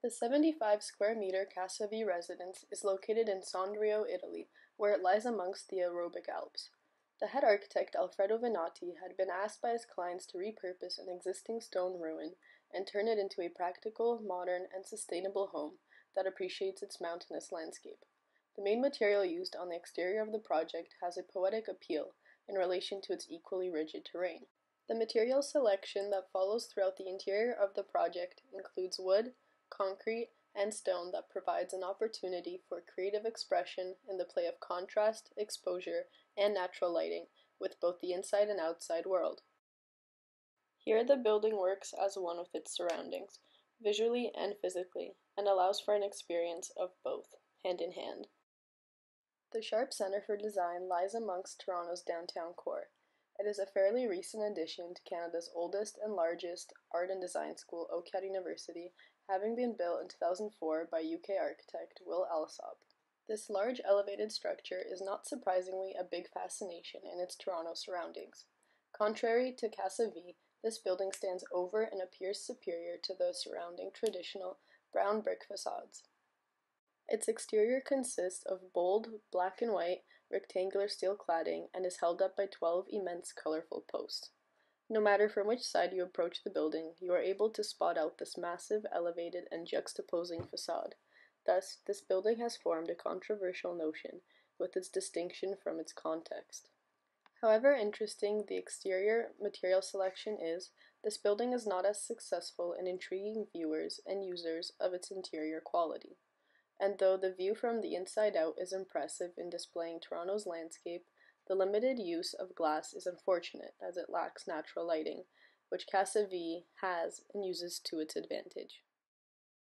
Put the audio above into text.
The 75 square meter Casa V residence is located in Sondrio, Italy, where it lies amongst the Orobic Alps. The head architect Alfredo Vanotti had been asked by his clients to repurpose an existing stone ruin and turn it into a practical, modern, and sustainable home that appreciates its mountainous landscape. The main material used on the exterior of the project has a poetic appeal in relation to its equally rigid terrain. The material selection that follows throughout the interior of the project includes wood, concrete, and stone that provides an opportunity for creative expression in the play of contrast, exposure, and natural lighting with both the inside and outside world. Here the building works as one with its surroundings, visually and physically, and allows for an experience of both, hand in hand. The Sharp Center for Design lies amongst Toronto's downtown core. It is a fairly recent addition to Canada's oldest and largest art and design school, OCAD University, having been built in 2004 by UK architect Will Alsop. This large elevated structure is not surprisingly a big fascination in its Toronto surroundings. Contrary to Casa V, this building stands over and appears superior to the surrounding traditional brown brick facades. Its exterior consists of bold, black and white, rectangular steel cladding and is held up by 12 immense colorful posts. No matter from which side you approach the building, you are able to spot out this massive, elevated, and juxtaposing facade. Thus, this building has formed a controversial notion, with its distinction from its context. However interesting the exterior material selection is, this building is not as successful in intriguing viewers and users of its interior quality. And though the view from the inside out is impressive in displaying Toronto's landscape, the limited use of glass is unfortunate as it lacks natural lighting, which Casa V has and uses to its advantage.